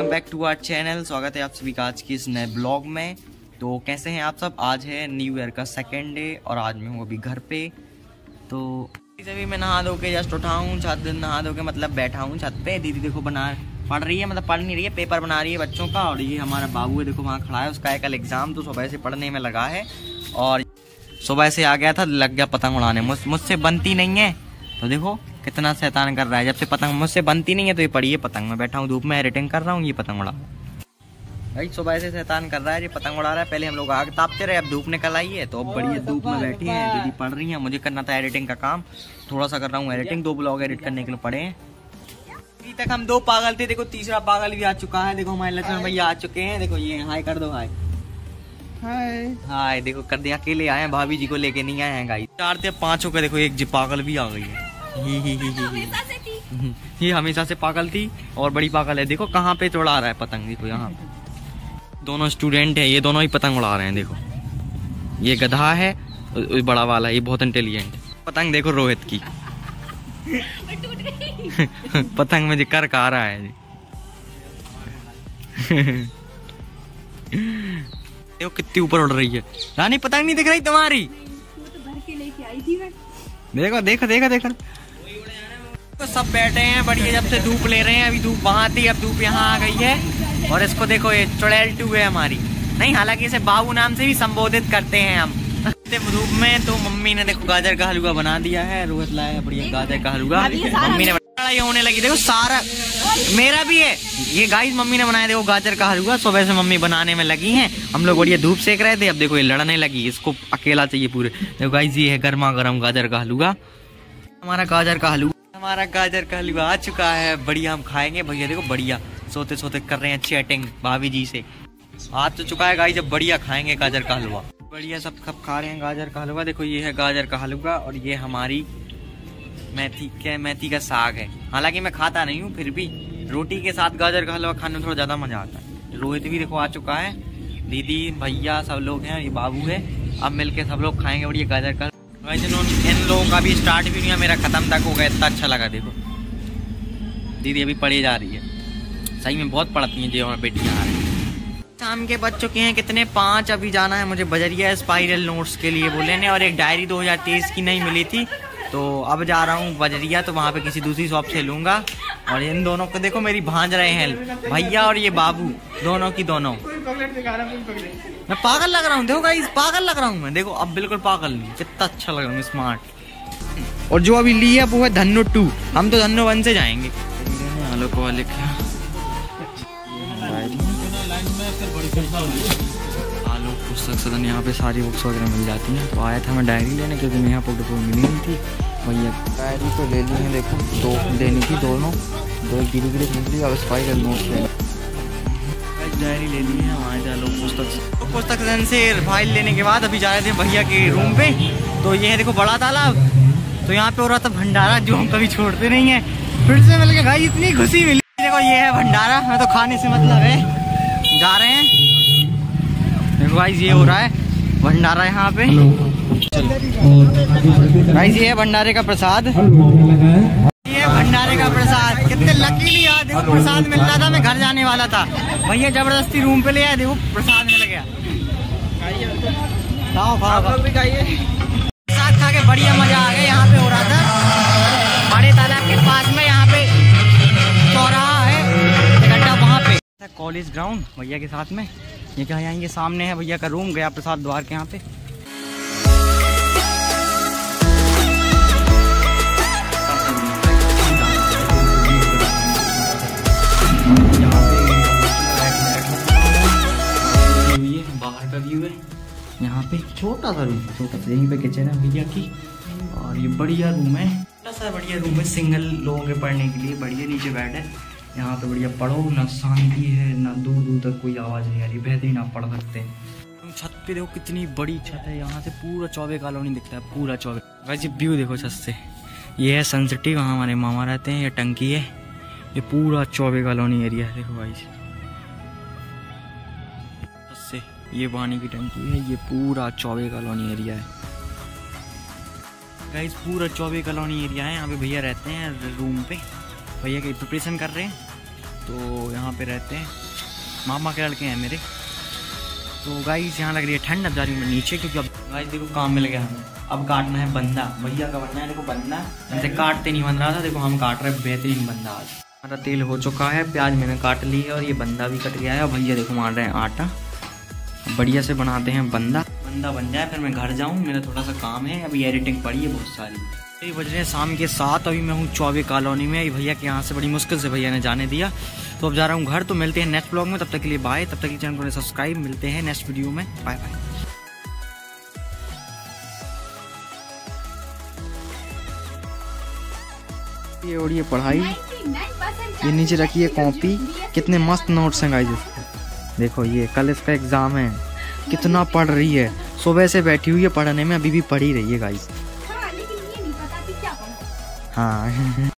Back to our channel. स्वागत है आप सभी का आज की इस नए ब्लॉग में। तो कैसे हैं आप सब? आज है न्यू ईयर का सेकेंड डे और आज मैं हूँ अभी घर पे। तो अभी मैं नहा धो के जस्ट उठा हूँ छत नहा धो के मतलब बैठा हूँ छत पे। दीदी देखो बना, पढ़ रही है मतलब पढ़ नहीं रही है पेपर बना रही है बच्चों का। और ये हमारा बाबू है, देखो वहाँ खड़ा है, उसका कल एग्ज़ाम तो सुबह से पढ़ने में लगा है। और सुबह से आ गया था, लग गया पतंग उड़ाने। मुझसे बनती नहीं है। तो देखो कितना शैतान कर रहा है? जब से पतंग मुझसे बनती नहीं है तो ये पड़ी है पतंग। में बैठा हूँ धूप में एडिटिंग कर रहा हूँ ये पतंग उड़ा। भाई सुबह से शैतान कर रहा है ये पतंग उड़ा रहा है। पहले हम लोग आग तापते रहे अब धूप निकल आई है तो अब बड़ी धूप में बैठी है दीदी पढ़ रही है। मुझे करना था एडिटिंग का काम। थोड़ा सा कर रहा हूँ एडिटिंग दो ब्लॉग एडिट करने के लिए पड़े हैं। अभी तक हम दो पागल थे देखो तीसरा पागल भी आ चुका है। देखो हमारे लक्ष्मण भैया आ चुके हैं। देखो ये हाई कर दो हाई हाय हाय देखो कर दिया अकेले आए हैं भाभी जी को लेके नहीं आए हैं गाई चार थे पाँचों का देखो एक जी पागल भी आ गई है। ही ही ही ही ये हमेशा से पागल थी और बड़ी पागल है। देखो कहाँ पे चढ़ा रहा है पतंग देखो यहाँ दोनों स्टूडेंट है ये दोनों ही पतंग उड़ा रहे हैं देखो। ये गधा है बड़ा वाला ये बहुत इंटेलिजेंट पतंग देखो रोहित की। पतंग में कर का रहा है। देखो कितनी ऊपर उड़ रही है। रानी पतंग नहीं दिख रही तुम्हारी। देखो देखो देखो देखो। तो सब बैठे हैं बढ़िया जब से धूप ले रहे हैं अभी धूप वहाँ थी अब धूप यहाँ आ गई है। और इसको देखो ये चुड़ैल टू है हमारी। नहीं हालाँकि इसे बाबू नाम से भी संबोधित करते हैं हम। धूप में तो मम्मी ने देखो गाजर का हलवा बना दिया है रोहित लाया बढ़िया गाजर का हलवा। मम्मी ने लड़ाई होने लगी देखो सारा। मेरा भी है। ये गाइस मम्मी ने बनाया देखो गाजर का हलवा सुबह से मम्मी बनाने में लगी हैं। हम लोग बढ़िया धूप सेक रहे थे अब देखो ये लड़ने लगी इसको अकेला चाहिए पूरे। देखो गाइस ये है गर्मा गर्म गाजर का हलवा। हमारा गाजर का हलवा। हमारा गाजर का हलवा आ चुका है, बढ़िया हम खाएँगे। भैया देखो, बढ़िया। सोते सोते कर रहे हैं चैटिंग भाभी जी से। आ तो चुका है गाइस जब बढ़िया खाएँगे गाजर का हलवा। बढ़िया सब सब खा रहे हैं गाजर का हलवा। देखो, ये है गाजर का हलवा और ये हमारी मेथी क्या मेथी का साग है। हालाँकि मैं खाता नहीं हूँ, फिर भी रोटी के साथ गाजर का हलवा खाने में थोड़ा ज़्यादा मज़ा आता है। रोहित भी देखो आ चुका है। दीदी, भैया सब लोग हैं, ये बाबू है। अब मिलके सब लोग खाएँगे बढ़िया गाजर का इन लोगों का भी स्टार्ट भी नहीं है मेरा खत्म तक हो गया, इतना अच्छा लगा, देखो। दीदी अभी पढ़ी जा रही है। सही में बहुत पढ़ती हैं, जो हमारी बेटियाँ आ रही शाम के बच चुके हैं, कितने? पाँच, अभी जाना है मुझे बजरिया स्पाइरल नोट्स के लिए बोले ने और एक डायरी 2023 की नहीं मिली थी तो अब जा रहा हूँ बजरिया तो वहाँ पे किसी दूसरी शॉप से लूँगा। और इन दोनों को देखो, मेरी भांज रहे हैं, भैया और ये बाबू, दोनों की दोनों। मैं पागल लग रहा हूँ, देखो गाइस पागल लग रहा हूँ मैं, देखो, अब बिल्कुल पागल नहीं कितना अच्छा लग रहा हूँ स्मार्ट और जो अभी ली है, वो है धन्नो टू. हम तो धन्नो वन से जाएँगे. आलोक पुस्तक सदन यहाँ पे सारी बुक्स वगैरह मिल जाती हैं. तो आया था मैं डायरी लेने, क्योंकि मैं यहाँ फ़ोटो मिली नहीं थी. भैया डायरी तो ले ली है, देखो, दो, लेनी थी दोनों. दो गिरी गिरी मिल ली अब स्पाइरल नोट ले डायरी ले ली है वहाँ जा लोग पुस्तक तो पुस्तक सदन से फ़ाइल लेने के बाद अभी जा रहे थे भैया के रूम पे। तो ये है देखो बड़ा तालाब। तो यहाँ पे हो रहा था भंडारा जो हम कभी छोड़ते नहीं है। फिर से मिल के भाई इतनी खुशी मिली। देखो ये है भंडारा। मैं तो खाने से मतलब है जा रहे हैं। देखो भाई ये हो रहा है भंडारा यहाँ पे। भाई ये है भंडारे का प्रसाद। ये भंडारे का प्रसाद। कितने लकीली यार देखो प्रसाद मिल रहा था मैं घर जाने वाला था। भैया ज़बरदस्ती रूम पे ले आया देखो प्रसाद मिल गया। खाओ खाओ। भी खाइए। प्रसाद खा के बढ़िया मज़ा आ गया यहाँ पे हो रहा था। बड़े तालाब के पास में यहाँ पे चौराहा है गड्ढा वहाँ पे। कॉलेज ग्राउंड भैया के साथ में। ये कहा यहाँ ये सामने है भैया का रूम गया प्रसाद द्वार के यहाँ पे। व्यू है। यहाँ पे छोटा सा रूम छोटा सा, यहीं पे किचन है, भैया की। और ये बढ़िया रूम है। छोटा सा बढ़िया रूम है सिंगल लोगों के पढ़ने के लिए। बढ़िया नीचे बेड है। यहाँ पे बढ़िया पढ़ो, ना शांति है, ना दूर दूर तक कोई आवाज़ नहीं आ रही। बेहतरीन आप पढ़ सकते। हैं छत पे देखो कितनी बड़ी छत है। यहाँ से पूरा चौबे कॉलोनी दिखता है, पूरा चौबे। वैसे व्यू देखो छत से। ये है सन सिटी वहाँ हमारे मामा रहते हैं, ये टंकी है। ये पूरा चौबे कॉलोनी एरिया है, देखो भाई ये पानी की टंकी है, ये पूरा चौबे कॉलोनी एरिया है। गाइस पूरा चौबे कॉलोनी एरिया है। यहाँ पे भैया रहते हैं रूम पे। भैया की प्रिपरेशन कर रहे हैं। तो यहाँ पे रहते हैं। मामा के लड़के हैं मेरे। तो गाइस यहाँ लग रही है ठंड, अब जा रही हूँ मैं नीचे, क्योंकि अब गाइस देखो काम मिल गया। हमें अब काटना है बंदा। भैया का बनना है, देखो बंदा। हमसे काटते नहीं बन रहा था। देखो हम काट रहे हैं, बेहतरीन बंदा आज। हमारा तेल हो चुका है, प्याज मैंने काट ली है और ये बंदा भी कट गया है। और भैया देखो मार रहे हैं आटा। बढ़िया से बनाते हैं बंदा। बंदा बन जाए, फिर मैं घर जाऊँ, मेरा थोड़ा सा काम है, अभी एडिटिंग पड़ी है बहुत सारी। ये बज रहे हैं शाम के साथ अभी मैं हूँ चौबे कॉलोनी में। भैया के यहाँ से बड़ी मुश्किल से भैया ने जाने दिया। तो अब जा रहा हूँ घर तो मिलते हैं नेक्स्ट ब्लॉग में, तब तक के लिए बाय तब तक के चैनल को सब्सक्राइब मिलते हैं नेक्स्ट वीडियो में। बाय बाय ये और ये पढ़ाई। ये नीचे रखी है कॉपी कितने मस्त नोट्स हैं गाइस देखो ये कल इसका एग्ज़ाम है। कितना पढ़ रही है। सुबह से बैठी हुई है पढ़ने में अभी भी पढ़ ही रही है गाइस हाँ। हाँ।